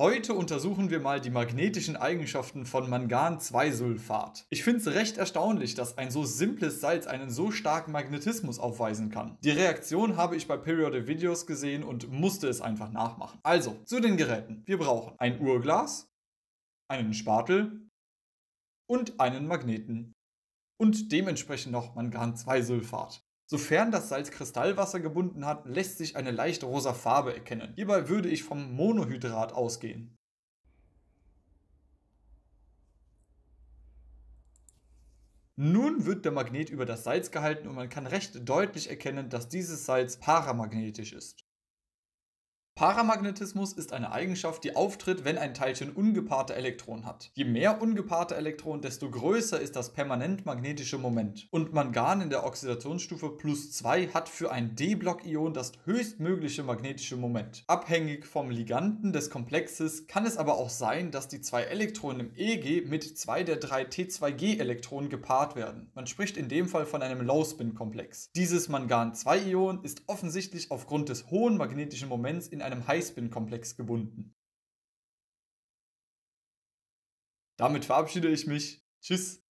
Heute untersuchen wir mal die magnetischen Eigenschaften von Mangan-2-Sulfat. Ich finde es recht erstaunlich, dass ein so simples Salz einen so starken Magnetismus aufweisen kann. Die Reaktion habe ich bei Periodic Videos gesehen und musste es einfach nachmachen. Also, zu den Geräten. Wir brauchen ein Uhrglas, einen Spatel und einen Magneten. Und dementsprechend noch Mangan-2-Sulfat. Sofern das Salz Kristallwasser gebunden hat, lässt sich eine leicht rosa Farbe erkennen. Hierbei würde ich vom Monohydrat ausgehen. Nun wird der Magnet über das Salz gehalten und man kann recht deutlich erkennen, dass dieses Salz paramagnetisch ist. Paramagnetismus ist eine Eigenschaft, die auftritt, wenn ein Teilchen ungepaarte Elektronen hat. Je mehr ungepaarte Elektronen, desto größer ist das permanent magnetische Moment. Und Mangan in der Oxidationsstufe plus 2 hat für ein D-Block-Ion das höchstmögliche magnetische Moment. Abhängig vom Liganden des Komplexes kann es aber auch sein, dass die zwei Elektronen im EG mit zwei der drei T2G-Elektronen gepaart werden. Man spricht in dem Fall von einem Low-Spin-Komplex. Dieses Mangan-2-Ion ist offensichtlich aufgrund des hohen magnetischen Moments in einem Highspin-Komplex gebunden. Damit verabschiede ich mich. Tschüss.